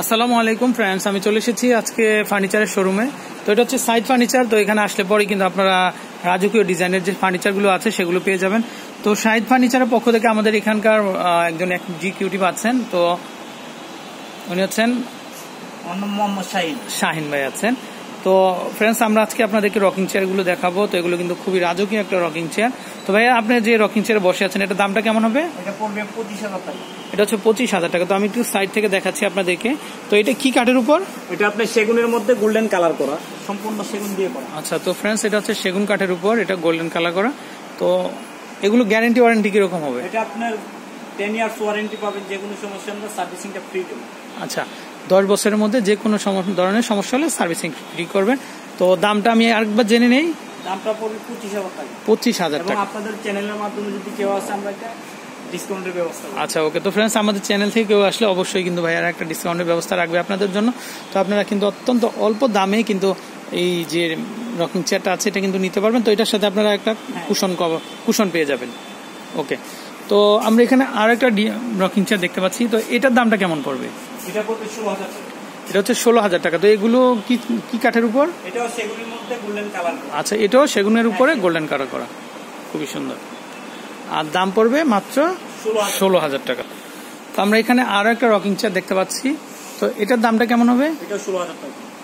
আসসালামু আলাইকুম ফ্রেন্ডস আমি চলে এসেছি আজকে ফার্নিচারের শোরুমে তো এটা হচ্ছে সাইড ফার্নিচার তো এখানে আসলে পরে কিন্তু আপনারা রাজকীয় ডিজাইনের যে ফার্নিচারগুলো আছে সেগুলো পেয়ে যাবেন। তো সাইড ফার্নিচারের পক্ষ থেকে আমাদের এখানকার একজন জিকিউটিভ আছেন। তো উনি হচ্ছেন মোহাম্মদ শাহিন। শাহিন ভাই আছেন। তো ফ্রেন্ডস আমরা আজকে আপনাদেরকে রকিং চেয়ারগুলো দেখাবো। তো এগুলো কিন্তু খুবই রাজকীয় একটা রকিং চেয়ার তো ভাইয়া আপনি যে রকিং চেয়ারে বসে আছেন এটা দামটা কেমন হবে? এটা পড়বে পঁচিশ হাজার টাকা। এটা হচ্ছে পঁচিশ হাজার টাকা। তো আমি একটু সাইড থেকে দেখাচ্ছি আপনাদেরকে। তো এটা কি কাঠের উপর? এটা আপনার সেগুনের মধ্যে গোল্ডেন কালার করা সম্পূর্ণ সেগুন দিয়ে করা। আচ্ছা তো ফ্রেন্ডস এটা হচ্ছে সেগুন কাঠের উপর এটা গোল্ডেন কালার করা। তো এগুলো গ্যারেন্টি ওয়ারেন্টি কীরকম হবে? এটা আপনার টেন ইয়ার্স ওয়ারেন্টি পাবেন যে কোনো সমস্যা আমরা সার্ভিসিংটা ফ্রি দেবো আচ্ছা দশ বছরের মধ্যে যে কোনো ধরনের সমস্যা হলে সার্ভিসিং ফ্রি করবেন। তো দামটা আমি আরেকবার জেনে নেই। দামটা পড়বে পঁচিশ হাজার টাকা। পঁচিশ হাজার টাকা। আপনাদের চ্যানেলের মাধ্যমে যদি কেউ আসে আমরা ডিসকাউন্টের ব্যবস্থা আচ্ছা ওকে। তো ফ্রেন্ডস আমাদের চ্যানেল থেকে কেউ আসলে অবশ্যই কিন্তু ভাইয়ার একটা ডিসকাউন্টের ব্যবস্থা রাখবে আপনাদের জন্য। তো আপনারা কিন্তু অত্যন্ত অল্প দামে কিন্তু এই যে রকিং চেয়ারটা আছে এটা কিন্তু নিতে পারবেন। তো এটার সাথে আপনারা একটা কুশন কভার কুশন পেয়ে যাবেন। ওকে। তো আমরা এখানে আর একটা রকিং চেয়ার দেখতে পাচ্ছি। তো এটার দামটা কেমন পড়বে? এটা পড়বে ষোলো হাজার এটা হচ্ছে ষোলো হাজার টাকা। তো এগুলো কি কি কাঠের উপর? এটাও সেগুনের মধ্যে গোল্ডেন কালার আচ্ছা এটাও সেগুনের উপরে গোল্ডেন কালার করা। খুবই সুন্দর। আর দাম পড়বে মাত্র ষোলো হাজার। টাকা। তো আমরা এখানে আরও একটা রকিং চেয়ার দেখতে পাচ্ছি। তো এটার দামটা কেমন হবে?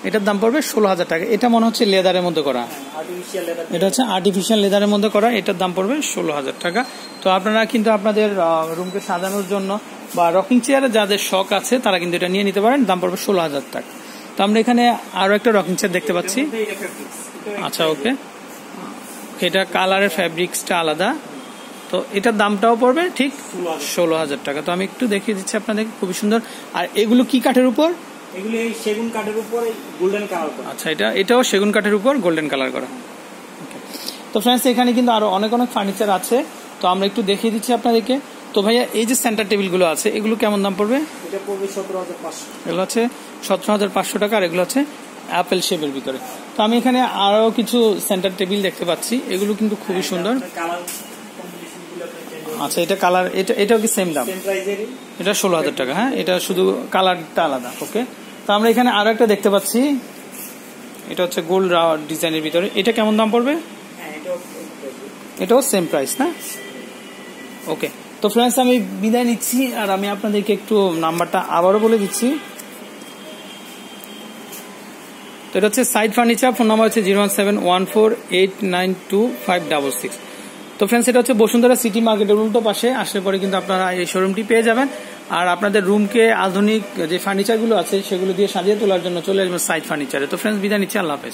এটার দাম পড়বে ষোলো হাজার টাকা। এটা মনে হচ্ছে লেদারের মধ্যে করা। এটা হচ্ছে আর্টিফিশিয়াল লেদারের মধ্যে করা। এটার দাম পড়বে ষোলো হাজার টাকা। তো আপনারা কিন্তু আপনাদের রুমকে সাজানোর জন্য বা রকিং চেয়ারে যাদের শখ আছে তারা কিন্তু এটা নিয়ে নিতে পারেন। দাম পড়বে ষোলো হাজার টাকা। তো আমরা এখানে আরও একটা রকিং চেয়ার দেখতে পাচ্ছি। আচ্ছা ওকে এটা কালারের ফ্যাব্রিক্সটা আলাদা। তো এটার দামটাও পড়বে ঠিক ষোলো হাজার টাকা। তো আমি একটু দেখিয়ে দিচ্ছি আপনাদের খুবই সুন্দর। আর এগুলো কি কাঠের উপর? এগুলি এই সেগুন কাঠের উপরে গোল্ডেন কালার করা। আচ্ছা এটা এটাও সেগুন কাঠের উপর গোল্ডেন কালার করা। তো ফ্রেন্ডস এখানে কিন্তু আরও অনেক অনেক ফার্নিচার আছে। তো আমরা একটু দেখিয়ে দিচ্ছি আপনাদেরকে। তো ভাইয়া এই যে সেন্টার টেবিলগুলো আছে এগুলো কেমন দাম পড়বে? এটা পড়বে সতেরো হাজার পাঁচশো। এগুলো হচ্ছে সতেরো হাজার পাঁচশো টাকা আর এগুলো হচ্ছে অ্যাপেল শেপের ভিতরে। তো আমি এখানে আরও কিছু সেন্টার টেবিল দেখতে পাচ্ছি। এগুলো কিন্তু খুবই সুন্দর কালার কম্বিনেশনগুলো আপনার change হবে। আচ্ছা এটা কালার এটা এটাও কি সেম দাম। এটা ষোলো হাজার টাকা হ্যাঁ? এটা শুধু কালারটা আলাদা ওকে তো আমরা এখানে আরও একটা দেখতে পাচ্ছি। এটা হচ্ছে গোল্ড ডিজাইনের ভিতরে। এটা কেমন দাম পড়বে? হ্যাঁ, এটাও সেম প্রাইস না? ওকে তো ফ্রেন্ডস আমি বিদায় নিচ্ছি আর আমি আপনাদেরকে একটু নাম্বারটা আবারও বলে দিচ্ছি। তো এটা হচ্ছে সাইড ফার্নিচার ফোন নাম্বার হচ্ছে zero one seven one four eight nine two five double six তো ফ্রেন্ডস এটা হচ্ছে বসুন্ধরা সিটি মার্কেটের উল্টো পাশে। আসলে পরে কিন্তু আপনারা এই শোরুমটি পেয়ে যাবেন। আর আপনাদের রুমকে আধুনিক যে ফার্নিচারগুলো আছে, সেগুলো দিয়ে সাজিয়ে তোলার জন্য চলে আসবেন সাইড ফার্নিচারে তো ফ্রেন্ডস বিদায় নিচ্ছি, আল্লাহ হাফেজ।